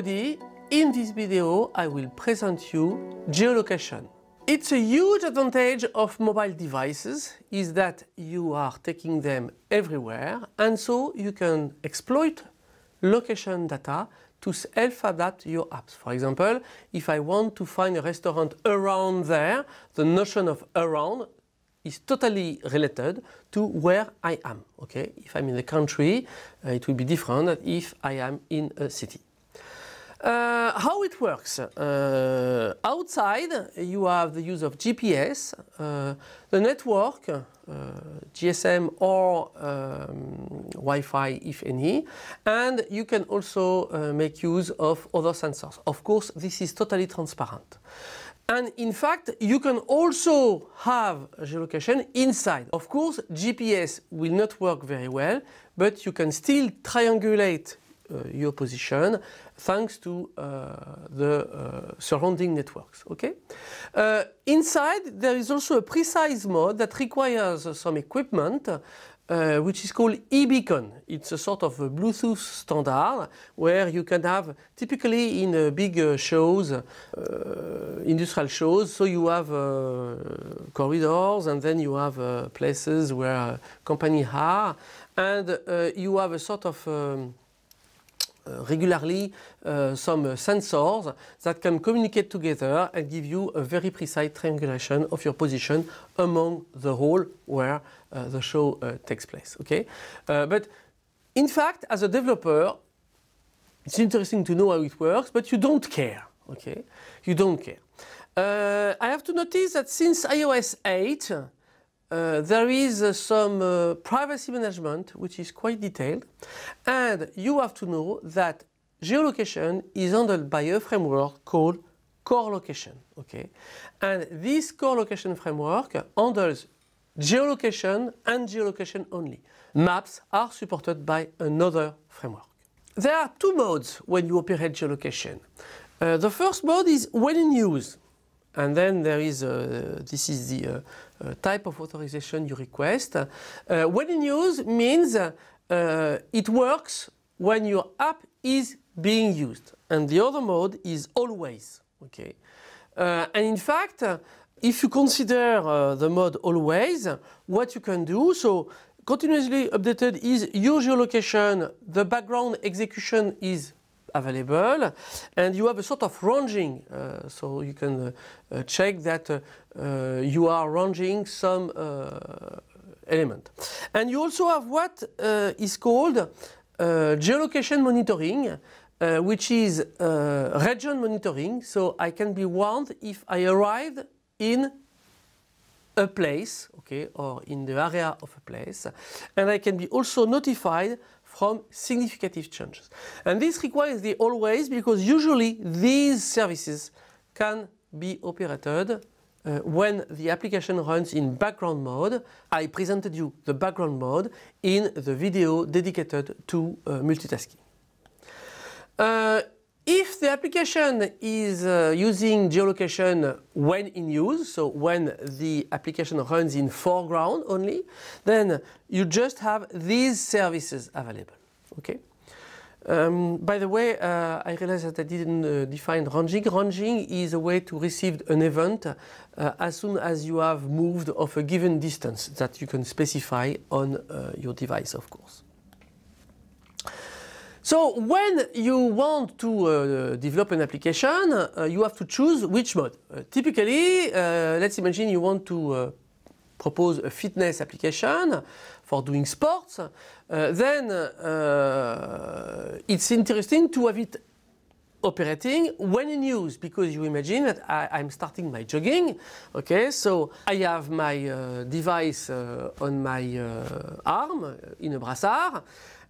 everybody, in this video I will present you geolocation. It's a huge advantage of mobile devices is that you are taking them everywhere and so you can exploit location data to self-adapt your apps. For example, if I want to find a restaurant around there, the notion of around is totally related to where I am. Okay, if I'm in the country, uh, it will be different if I am in a city. Uh, how it works? Uh, outside, you have the use of GPS, uh, the network, uh, GSM or um, Wi-Fi, if any, and you can also uh, make use of other sensors. Of course, this is totally transparent. And in fact, you can also have geolocation inside. Of course, GPS will not work very well, but you can still triangulate your position thanks to uh, the uh, surrounding networks. Okay. inside, there is also a precise mode that requires some equipment uh, which is called iBeacon. It's a sort of a Bluetooth standard where you can have typically in uh, big uh, shows, industrial shows, so you have corridors and then you have places where companies are and you have a sort of um, uh, regularly uh, some sensors that can communicate together and give you a very precise triangulation of your position among the hall where uh, the show takes place. Okay, but in fact, as a developer, it's interesting to know how it works, but you don't care. Okay, you don't care. Uh, I have to notice that since iOS 8, uh, there is uh, some uh, privacy management which is quite detailed and you have to know that geolocation is handled by a framework called core location okay? And this core location framework handles geolocation and geolocation only. Maps are supported by another framework. There are two modes when you operate geolocation. Uh, the first mode is when in use and then there is, uh, this is the uh, Uh, type of authorization you request. when in use means uh, it works when your app is being used. And the other mode is always, okay? Uh, and in fact, if you consider uh, the mode always, what you can do, so continuously updated is use your geolocation, the background execution is available and you have a sort of ranging uh, so you can uh, uh check that uh, uh, you are ranging some element. And you also have what is called geolocation monitoring which is region monitoring. So I can be warned if I arrived in a place, okay, or in the area of a place, and I can be also notified from significant changes. And this requires the always because usually these services can be operated uh, when the application runs in background mode. I presented you the background mode in the video dedicated to uh, multitasking. Uh, if the application is uh, using geolocation when in use, so when the application runs in foreground only, then you just have these services available. Okay. Um, by the way, uh, I realized that I didn't uh, define ranging. Ranging is a way to receive an event uh, as soon as you have moved of a given distance that you can specify on uh, your device, of course. So when you want to uh, develop an application, uh, you have to choose which mode. Uh, typically, uh, let's imagine you want to uh, propose a fitness application for doing sports. Uh, then it's interesting to have it operating when in use because you imagine that I, am starting my jogging okay so I have my device on my arm in a brassard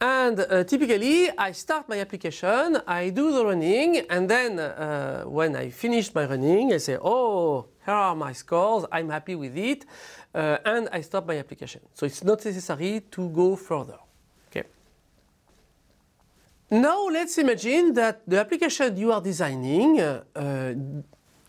and uh, typically, I start my application, I do the running, and then uh, when I finish my running, I say, oh, here are my scores, I'm happy with it, uh, and I stop my application. So it's not necessary to go further. Okay. Now let's imagine that the application you are designing uh,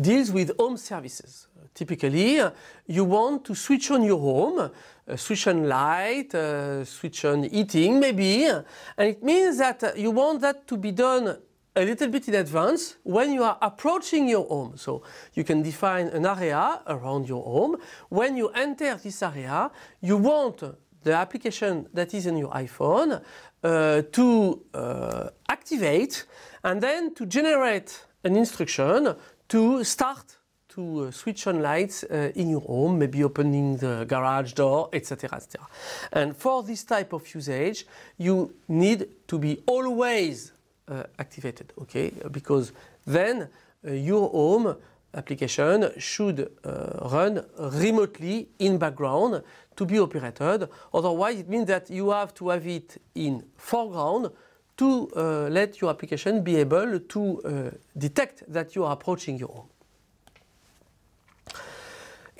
deals with home services. Typically, uh, you want to switch on your home, uh, switch on light, uh, switch on heating maybe, and it means that you want that to be done a little bit in advance when you are approaching your home. So you can define an area around your home. When you enter this area, you want the application that is in your iPhone uh, to uh, activate and then to generate an instruction to start to uh, switch on lights uh, in your home, maybe opening the garage door, etc., etc. And for this type of usage, you need to be always uh, activated, okay? Because then uh, your home application should uh, run remotely in background to be operated. Otherwise, it means that you have to have it in foreground to uh, let your application be able to detect that you are approaching your home.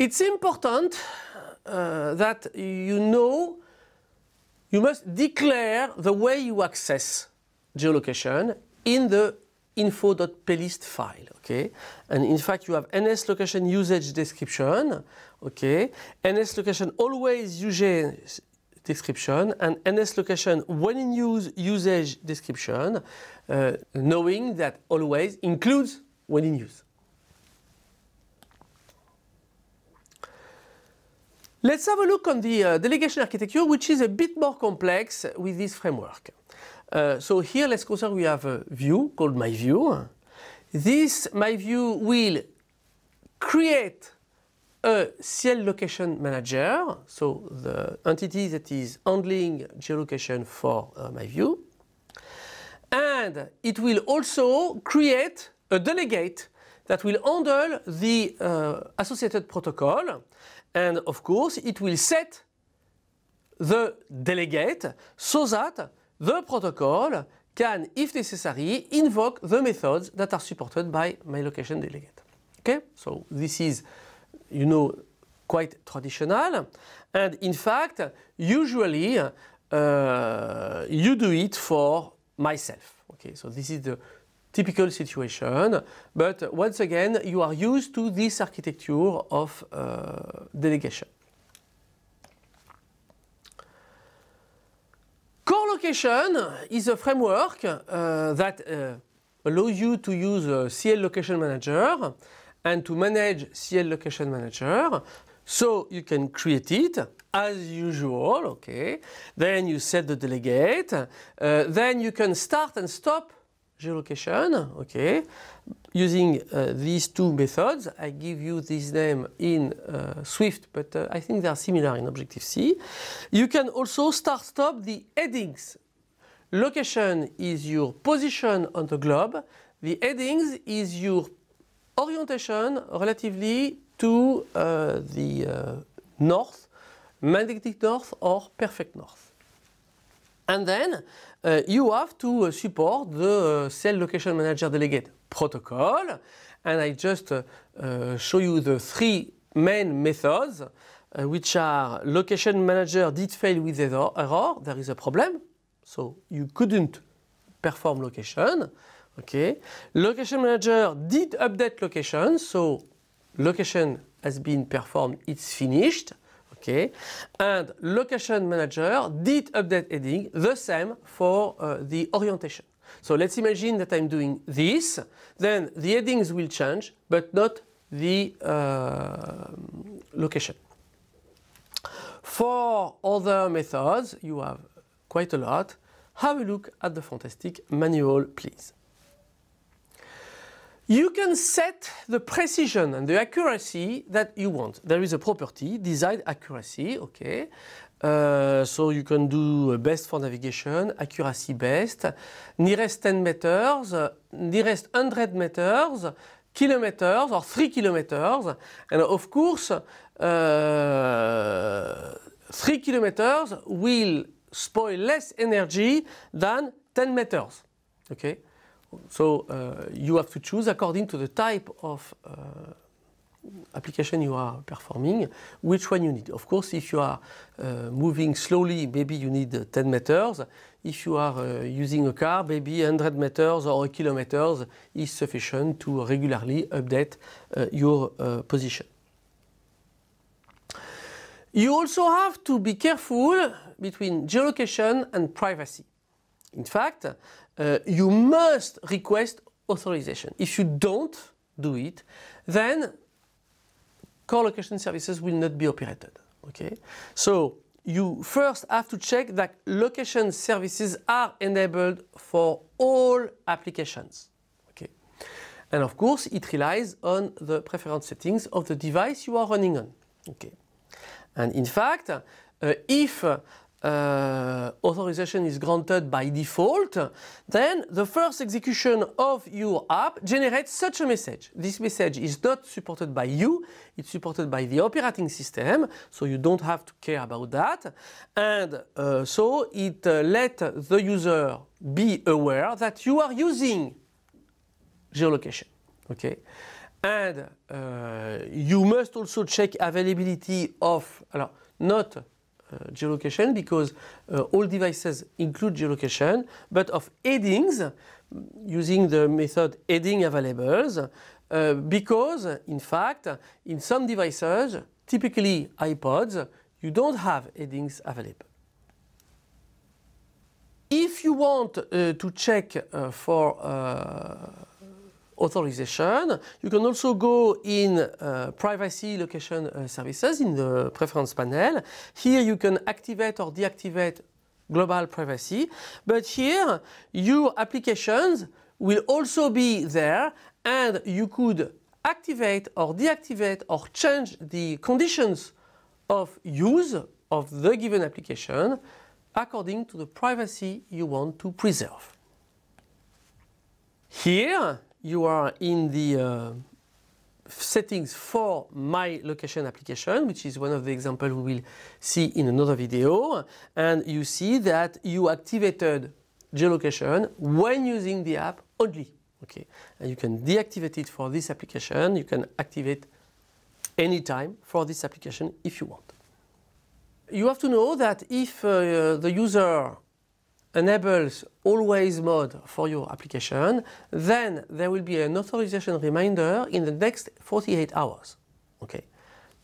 It's important uh, that you know you must declare the way you access geolocation in the info.plist file, okay? And in fact, you have NS location usage description, okay? NS location always usage description and NS location when in use usage description, uh, knowing that always includes when in use. Let's have a look on the uh, delegation architecture, which is a bit more complex with this framework. Uh, so here, let's consider we have a view called my view. This my view will create a CL location manager, so the entity that is handling geolocation for uh, my view. And it will also create a delegate that will handle the uh, associated protocol and of course, it will set the delegate so that the protocol can, if necessary, invoke the methods that are supported by my location delegate. Okay, so this is, you know, quite traditional. And in fact, usually uh, you do it for myself. Okay, so this is the typical situation. But once again, you are used to this architecture of uh, delegation. Core location is a framework uh, that uh, allows you to use CL location manager and to manage CL location manager. So you can create it as usual, okay. Then you set the delegate. Uh, then you can start and stop geolocation, okay, using uh, these two methods. I give you this name in uh, Swift, but uh, I think they are similar in Objective-C. You can also start stop the headings. Location is your position on the globe. The headings is your orientation relatively to uh, the uh, north, magnetic north or perfect north. And then uh, you have to uh, support the uh, CL Location Manager Delegate protocol. And I just uh, uh, show you the three main methods, uh, which are Location Manager did fail with error, there is a problem, so you couldn't perform location. Okay. Location Manager did update location, so location has been performed, it's finished. Okay, and location manager did update heading the same for uh, the orientation. So let's imagine that I'm doing this, then the headings will change, but not the uh, location. For other methods, you have quite a lot. Have a look at the fantastic manual, please. You can set the precision and the accuracy that you want. There is a property, desired accuracy, okay. Uh, so you can do best for navigation, accuracy best, nearest 10 meters, nearest 100 meters, kilometers or 3 kilometers. And of course, uh, 3 kilometers will spoil less energy than 10 meters. Okay? So uh, you have to choose according to the type of uh, application you are performing, which one you need. Of course, if you are uh, moving slowly, maybe you need 10 meters. If you are uh, using a car, maybe 100 meters or kilometers is sufficient to regularly update uh, your uh, position. You also have to be careful between geolocation and privacy. In fact, uh, you must request authorization. If you don't do it, then core location services will not be operated. Okay, so you first have to check that location services are enabled for all applications. Okay, and of course it relies on the preference settings of the device you are running on. Okay, and in fact, uh, if uh, authorization is granted by default, then the first execution of your app generates such a message. This message is not supported by you, it's supported by the operating system, so you don't have to care about that. And uh, so it uh, let the user be aware that you are using geolocation. Okay? And uh, you must also check availability of, alors, not uh, geolocation because uh, all devices include geolocation, but of headings using the method heading availables uh, because in fact in some devices, typically iPods, you don't have headings available. If you want uh, to check uh, for uh, authorization. You can also go in uh, privacy location uh, services in the preference panel. Here you can activate or deactivate global privacy. But here your applications will also be there and you could activate or deactivate or change the conditions of use of the given application according to the privacy you want to preserve. Here you are in the uh, settings for my location application, which is one of the examples we will see in another video. And you see that you activated geolocation when using the app only. Okay, and you can deactivate it for this application. You can activate anytime for this application if you want. You have to know that if uh, the user enables always mode for your application, then there will be an authorization reminder in the next 48 hours, okay,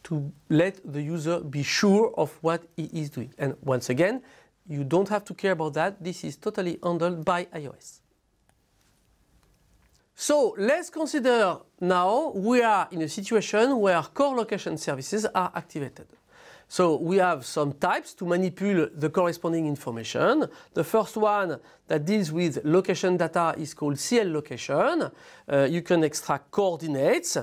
to let the user be sure of what he is doing. And once again, you don't have to care about that. This is totally handled by iOS. So let's consider now we are in a situation where core location services are activated. So we have some types to manipulate the corresponding information. The first one that deals with location data is called CL location. Uh, you can extract coordinates.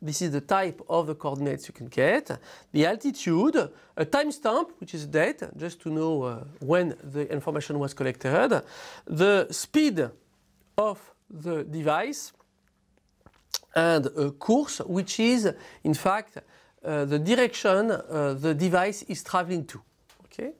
This is the type of the coordinates you can get. The altitude, a timestamp, which is a date, just to know uh, when the information was collected. The speed of the device and a course, which is in fact uh, the direction uh, the device is traveling to. Okay.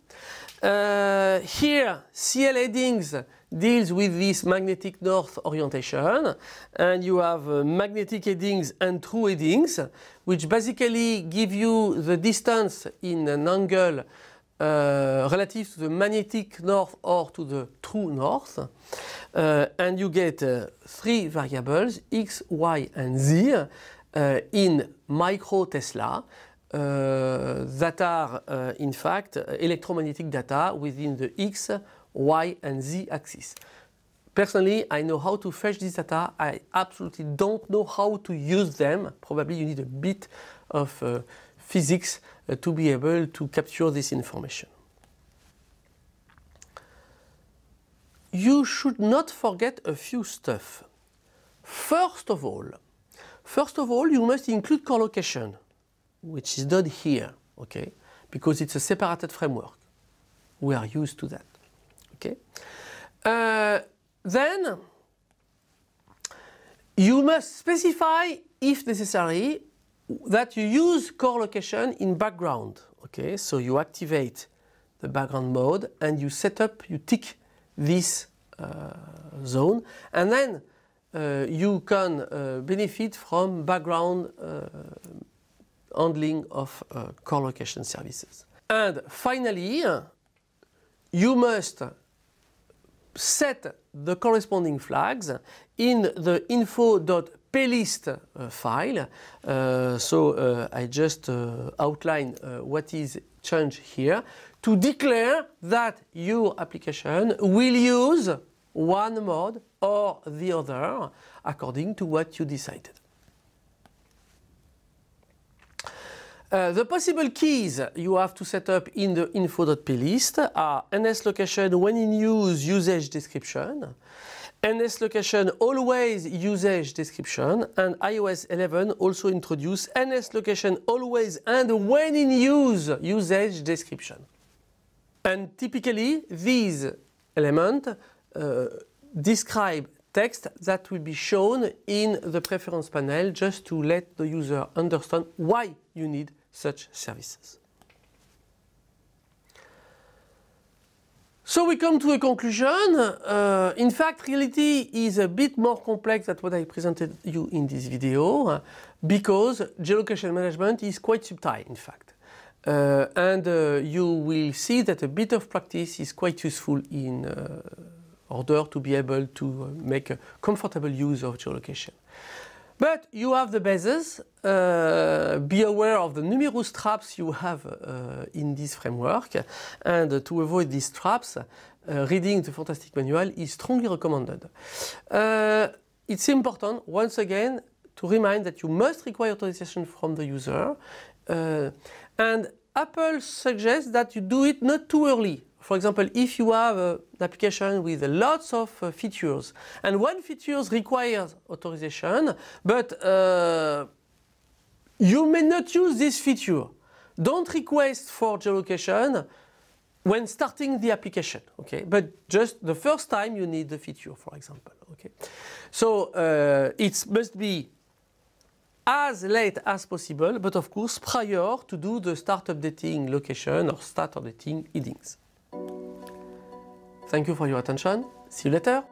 Uh, here, CL headings deals with this magnetic north orientation and you have uh, magnetic headings and true headings which basically give you the distance in an angle uh, relative to the magnetic north or to the true north uh, and you get three variables x, y and z uh, in micro Tesla that are uh, in fact electromagnetic data within the X, Y and Z axis. Personally, I know how to fetch this data. I absolutely don't know how to use them. Probably you need a bit of uh, physics uh, to be able to capture this information. You should not forget a few stuff. First of all, First of all, you must include core location, which is done here, okay? Because it's a separated framework. We are used to that, okay? Uh, then you must specify, if necessary, that you use core location in background, okay? So you activate the background mode and you set up, you tick this uh, zone, and then you can uh, benefit from background uh, handling of core location services. And finally, you must set the corresponding flags in the info.py plist uh, file. Uh, so uh, I just uh, outline uh, what is changed here to declare that your application will use one mode or the other according to what you decided. Uh, the possible keys you have to set up in the info.plist are NS location when in use usage description, NS location always usage description, and iOS 11 also introduce NS location always and when in use usage description. And typically these elements describe text that will be shown in the preference panel just to let the user understand why you need such services. So we come to a conclusion. Uh, in fact, reality is a bit more complex than what I presented you in this video uh, because geolocation management is quite subtle, in fact. Uh, and uh, you will see that a bit of practice is quite useful in uh, order to be able to uh, make a comfortable use of geolocation. But you have the bases. Uh, be aware of the numerous traps you have uh, in this framework. And to avoid these traps, uh, reading the Fantastic Manual is strongly recommended. Uh, it's important, once again, to remind that you must require authorization from the user. Uh, and Apple suggests that you do it not too early. For example, if you have uh, an application with lots of uh, features and one feature requires authorization, but uh, you may not use this feature, don't request for geolocation when starting the application, okay? But just the first time you need the feature, for example, okay? So uh, it must be as late as possible, but of course prior to do the start updating location or start updating headings. Thank you for your attention. See you later.